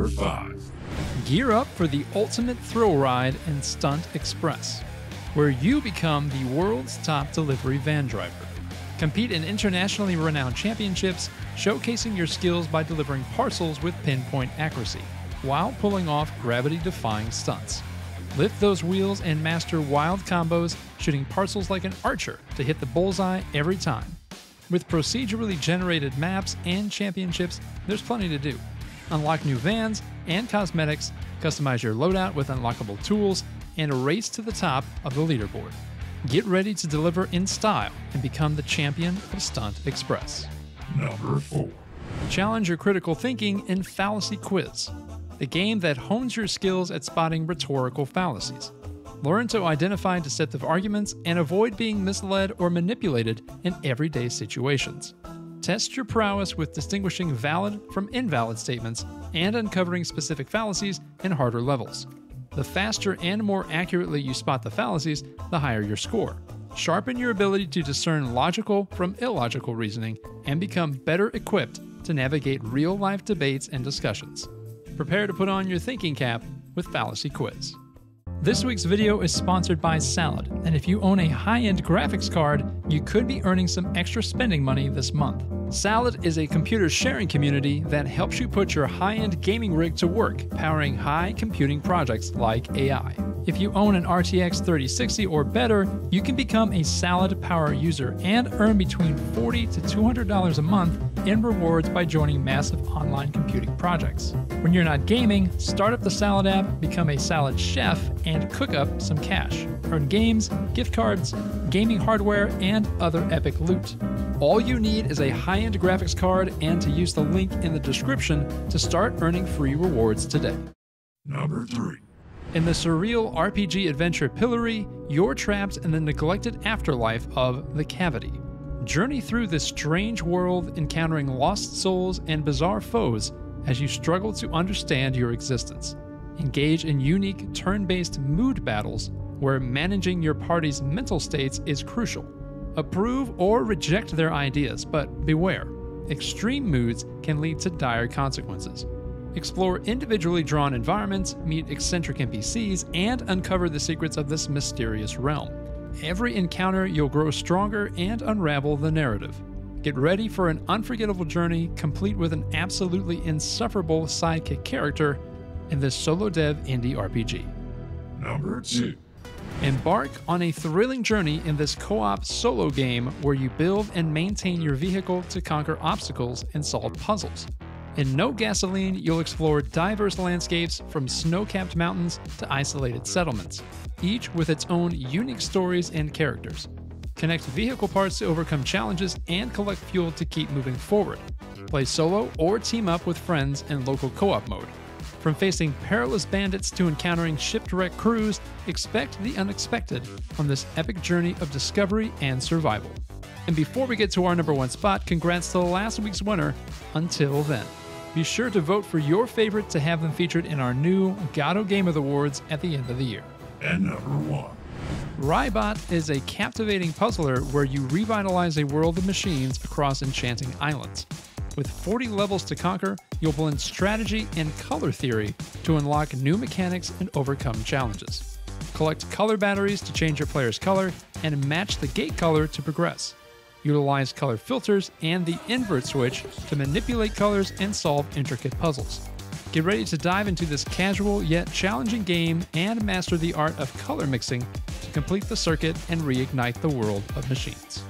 Number 5. Gear up for the ultimate thrill ride in Stunt Express, where you become the world's top delivery van driver. Compete in internationally renowned championships, showcasing your skills by delivering parcels with pinpoint accuracy, while pulling off gravity defying stunts. Lift those wheels and master wild combos, shooting parcels like an archer to hit the bullseye every time. With procedurally generated maps and championships, there's plenty to do. Unlock new vans and cosmetics, customize your loadout with unlockable tools, and race to the top of the leaderboard. Get ready to deliver in style and become the champion of Stunt Express. Number 4. Challenge your critical thinking in Fallacy Quiz, the game that hones your skills at spotting rhetorical fallacies. Learn to identify deceptive arguments and avoid being misled or manipulated in everyday situations. Test your prowess with distinguishing valid from invalid statements and uncovering specific fallacies in harder levels. The faster and more accurately you spot the fallacies, the higher your score. Sharpen your ability to discern logical from illogical reasoning and become better equipped to navigate real life debates and discussions. Prepare to put on your thinking cap with Fallacy Quiz. This week's video is sponsored by Salad, and if you own a high end graphics card, you could be earning some extra spending money this month. Salad is a computer sharing community that helps you put your high end gaming rig to work, powering high computing projects like AI. If you own an RTX 3060 or better, you can become a Salad Power user and earn between 40 to $200 a month in rewards by joining massive online computing projects. When you're not gaming, start up the Salad app, become a Salad chef, and cook up some cash. Earn games, gift cards, gaming hardware, and other epic loot. All you need is a high end graphics card and to use the link in the description to start earning free rewards today. Number 3. In the surreal RPG adventure Pillory, you're trapped in the neglected afterlife of the Cavity. Journey through this strange world, encountering lost souls and bizarre foes as you struggle to understand your existence. Engage in unique turn based mood battles where managing your party's mental states is crucial. Approve or reject their ideas, but beware. Extreme moods can lead to dire consequences. Explore individually drawn environments, meet eccentric NPCs, and uncover the secrets of this mysterious realm. Every encounter, you'll grow stronger and unravel the narrative. Get ready for an unforgettable journey, complete with an absolutely insufferable sidekick character in this solo dev indie RPG. Number 2. Embark on a thrilling journey in this co op solo game where you build and maintain your vehicle to conquer obstacles and solve puzzles. In No Gasoline, you'll explore diverse landscapes from snow capped mountains to isolated settlements, each with its own unique stories and characters. Connect vehicle parts to overcome challenges and collect fuel to keep moving forward. Play solo or team up with friends in local co op mode. From facing perilous bandits to encountering shipwrecked crews, expect the unexpected on this epic journey of discovery and survival. And before we get to our number one spot, congrats to last week's winner. Until then, be sure to vote for your favorite to have them featured in our new Godot Game of the Awards at the end of the year. And number 1. Rybot is a captivating puzzler where you revitalize a world of machines across enchanting islands. With 40 levels to conquer, you'll blend strategy and color theory to unlock new mechanics and overcome challenges. Collect color batteries to change your player's color and match the gate color to progress. Utilize color filters and the invert switch to manipulate colors and solve intricate puzzles. Get ready to dive into this casual yet challenging game and master the art of color mixing to complete the circuit and reignite the world of machines.